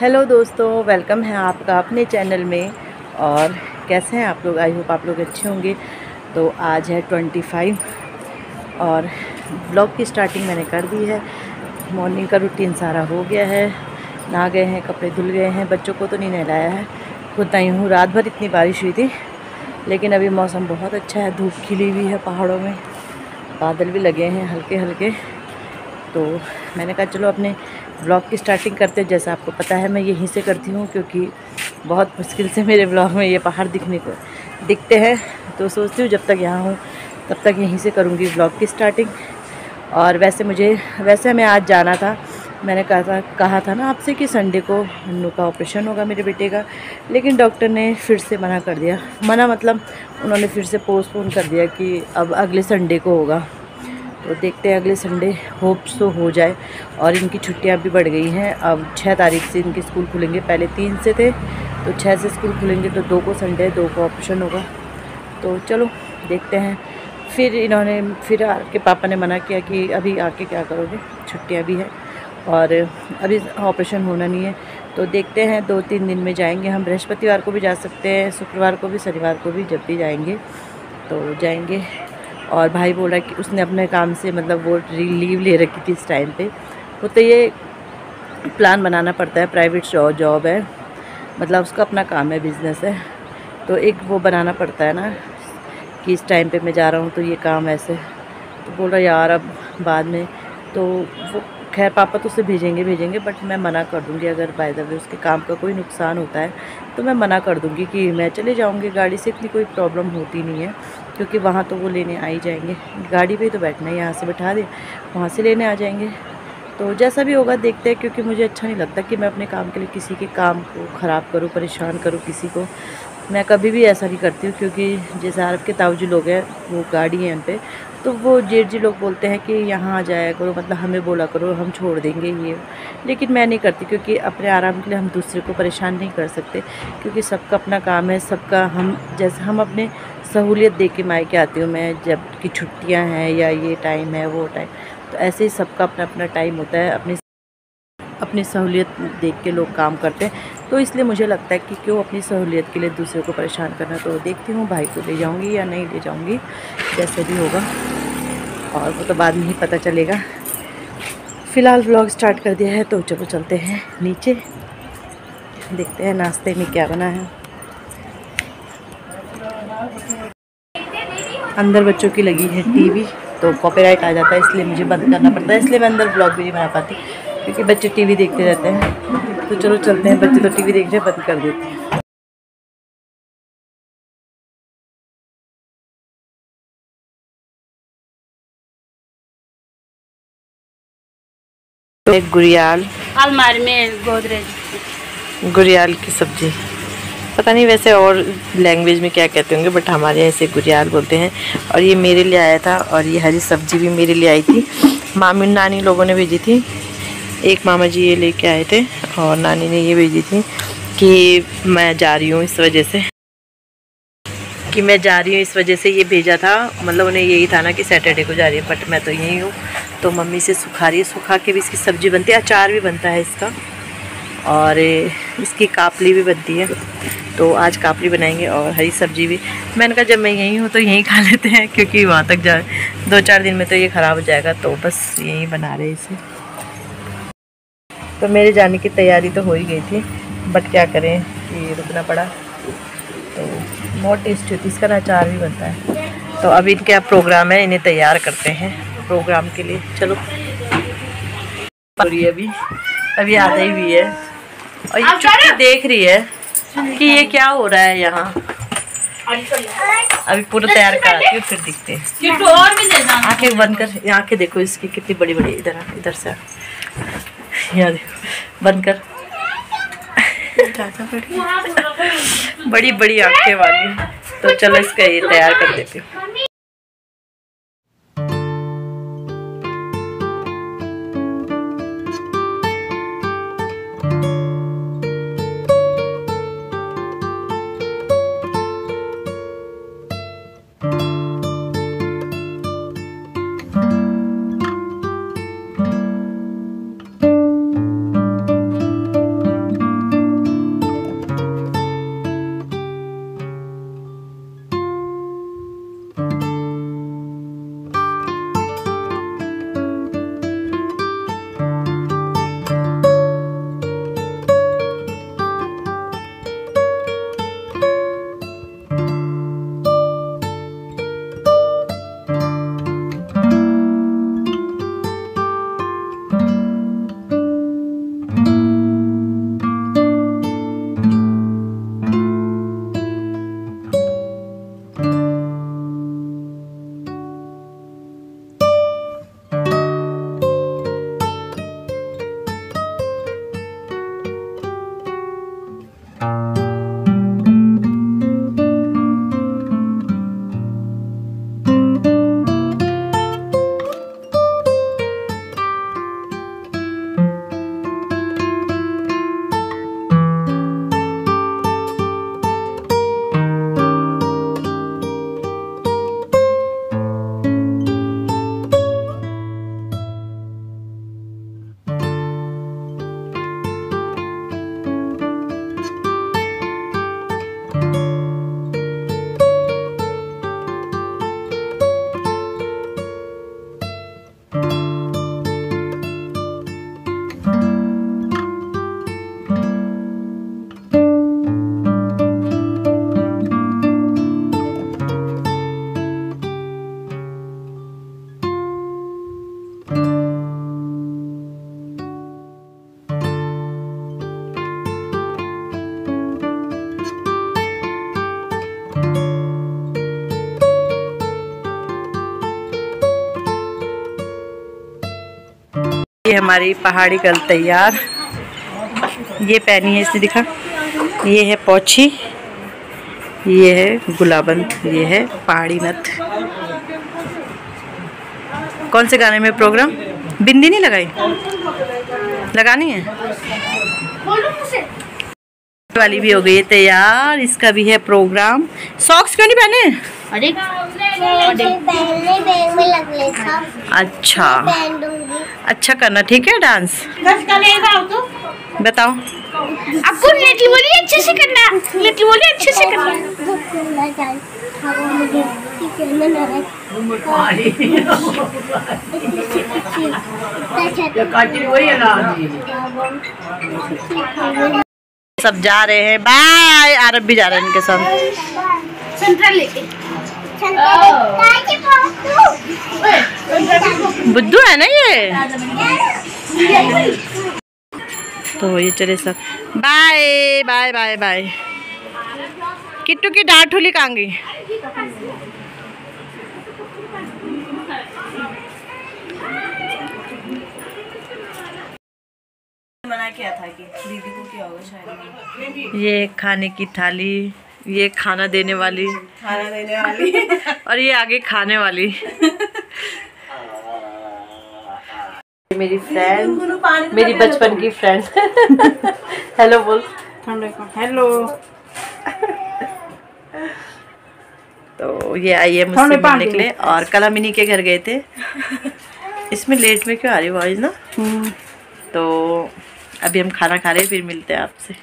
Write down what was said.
Hello दोस्तों, welcome है आपका अपने चैनल में। और कैसे हैं आप लोग? आई होप आप लोग अच्छे होंगे। तो आज है ट्वेंटी फाइव और ब्लॉग की स्टार्टिंग मैंने कर दी है। मॉर्निंग का रूटीन सारा हो गया है। नहा गए हैं, कपड़े धुल गए हैं। बच्चों को तो नहीं नहलाया है। खुद नहीं हूँ। रात भर इतनी बारिश हुई थी, लेकिन अभी मौसम बहुत अच्छा है। धूप खिली हुई है पहाड़ों में। बादल भी लगे हैं हल्के हल्के तो मैंने कहा, चलो अपने ब्लॉग की स्टार्टिंग करते हैं, जैसा आपको पता है, मैं यहीं से करती हूँ, क्योंकि बहुत मुश्किल से मेरे ब्लॉग में ये पहाड़ दिखने को दिखते हैं। तो सोचती हूँ, जब तक यहाँ हूँ, तब तक यहीं से करूँगी ब्लॉग की स्टार्टिंग। और वैसे मुझे, वैसे हमें आज जाना था। मैंने कहा था कहा था ना आपसे कि संडे को हन्नू का ऑपरेशन होगा मेरे बेटे का, लेकिन डॉक्टर ने फिर से मना कर दिया। मना मतलब उन्होंने फिर से पोस्टपोन कर दिया कि अब अगले संडे को होगा। तो देखते हैं अगले संडे, होप्स तो हो जाए। और इनकी छुट्टियाँ भी बढ़ गई हैं। अब छः तारीख से इनके स्कूल खुलेंगे। पहले तीन से थे तो छः से स्कूल खुलेंगे तो दो को संडे दो को ऑपरेशन होगा। तो चलो, देखते हैं। फिर इन्होंने, फिर आके पापा ने मना किया कि अभी आके क्या करोगे? छुट्टियाँ भी हैं। और अभी ऑपरेशन होना नहीं है। तो देखते हैं, दो तीन दिन में जाएँगे हम। बृहस्पतिवार को भी जा सकते हैं, शुक्रवार को भी, शनिवार को भी जब भी जाएँगे तो जाएँगे। और भाई बोल रहा है कि उसने अपने काम से मतलब वो लीव ले रखी थी इस टाइम पे। वो तो ये प्लान बनाना पड़ता है प्राइवेट जॉब है। मतलब उसका अपना काम है बिज़नेस है। तो एक वो बनाना पड़ता है ना कि इस टाइम पे मैं जा रहा हूँ तो ये काम ऐसे। तो बोल रहा यार, अब बाद में। तो वो खैर पापा तो उसे भेजेंगे भेजेंगे बट मैं मना कर दूँगी। अगर बाय द वे उसके काम का कोई नुकसान होता है तो मैं मना कर दूँगी कि मैं चले जाऊँगी। गाड़ी से इतनी कोई प्रॉब्लम होती नहीं है। क्योंकि वहाँ तो वो लेने आ ही जाएँगे। गाड़ी पे तो बैठना है, यहाँ से बैठा दे, वहाँ से लेने आ जाएँगे। तो जैसा भी होगा देखते हैं, क्योंकि मुझे अच्छा नहीं लगता कि मैं अपने काम के लिए किसी के काम को ख़राब करूँ, परेशान करूँ किसी को। मैं कभी भी ऐसा नहीं करती हूँ, क्योंकि जैसे आरब के ताऊजी लोग हैं, वो गाड़ी हैं उन पर तो वो जेठ जी लोग बोलते हैं कि यहाँ आ जाया करो मतलब हमें बोला करो, हम छोड़ देंगे ये। लेकिन मैं नहीं करती क्योंकि अपने आराम के लिए हम दूसरे को परेशान नहीं कर सकते, क्योंकि सबका अपना काम है, सबका हम जैसे हम अपने सहूलियत दे के मायके आती हूँ मैं जब की छुट्टियाँ हैं या ये टाइम है, वो टाइम तो ऐसे ही सबका अपना अपना टाइम होता है, अपनी अपनी सहूलियत देख के लोग काम करते हैं। तो इसलिए मुझे लगता है कि क्यों अपनी सहूलियत के लिए दूसरे को परेशान करना। तो देखती हूँ, भाई को ले जाऊँगी या नहीं ले जाऊँगी, जैसे भी होगा। और वो तो बाद में ही पता चलेगा। फ़िलहाल व्लॉग स्टार्ट कर दिया है तो चलो चलते हैं नीचे। देखते हैं नाश्ते में क्या बना है। अंदर बच्चों की लगी है टीवी तो कॉपीराइट आ जाता है, इसलिए मुझे बंद करना पड़ता है। इसलिए मैं अंदर ब्लॉग भी नहीं बना पाती। क्योंकि बच्चे टीवी देखते रहते हैं। तो चलो चलते हैं बच्चे तो टीवी देख रहे बंद कर देते हैं। एक गुरियाल अलमारी में गोदरेज गुरियाल की सब्ज़ी। पता नहीं वैसे और लैंग्वेज में क्या कहते होंगे बट हमारे यहाँ इसे गुरियाल बोलते हैं। और ये मेरे लिए आया था और ये हरी सब्ज़ी भी मेरे लिए आई थी। मामी नानी लोगों ने भेजी थी। एक मामा जी ये लेके आए थे और नानी ने ये भेजी थी कि मैं जा रही हूँ इस वजह से। कि मैं जा रही हूँ इस वजह से ये भेजा था। मतलब उन्हें यही था ना कि सैटरडे को जा रही है बट मैं तो यहीं हूँ। तो मम्मी से सुखा रही है। सुखा के भी इसकी सब्ज़ी बनती है, अचार भी बनता है इसका। और इसकी कापली भी बनती है। तो आज कापली बनाएँगे और हरी सब्ज़ी भी। मैंने कहा, जब मैं यहीं हूँ तो यहीं खा लेते हैं, क्योंकि वहाँ तक जा दो चार दिन में तो ये ख़राब हो जाएगा। तो बस यहीं बना रहे इसे। तो मेरे जाने की तैयारी तो हो ही गई थी बट क्या करें कि रुकना पड़ा। तो बहुत टेस्टी होती इसका अचार भी बनता है। तो अभी इनके प्रोग्राम है इन्हें तैयार करते हैं। प्रोग्राम के लिए चलो। अभी अभी आ ही हुई है। और ये चुटकी देख रही है कि ये क्या हो रहा है यहाँ। अभी पूरा तैयार कराती हूँ फिर दिखते हैं। आँखें बंद कर आँखें देखो इसकी कितनी बड़ी बड़ी इधर इधर से। यहाँ देखो बंद कर। बड़ी बड़ी आँखें वाली। तो चलो इसका ये तैयार कर देती हूँ। हमारी पहाड़ी कल तैयार। ये पहनी है इसने दिखा। ये है पोछी ये है गुलाबंद। ये है पहाड़ी नथ। कौन से गाने में प्रोग्राम बिंदी नहीं लगाई? लगानी है? वाली भी हो गई है तैयार। इसका भी है प्रोग्राम सॉक्स क्यों नहीं पहने? अरे पहले लग अच्छा। अच्छा करना ठीक है डांस तो। बताओ। आपको लेटी बोली अच्छे से करना। लेटी बोली अच्छे से करना। है सब जा रहे हैं। बाय आरब भी जा रहे हैं इनके साथ। सेंट्रल लेके। बुद्धू है ना ये? तो ये चले सब। Bye bye bye bye Kittu की डांट हुली कहाँ गई मना किया था कि दीदी को क्या होगा शायद? ये खाने की थाली। ये खाना देने वाली। खाना देने वाली। और ये आगे खाने वाली। मेरी फ्रेंड मेरी बचपन की फ्रेंड हेलो बोल। हेलो तो ये आई है मुझसे मिलने के लिए। और कल हम इन्हीं के घर गए थे। इसमें लेट में क्यों आ रही वॉइस ना? तो अभी हम खाना खा रहे हैं फिर मिलते हैं आपसे।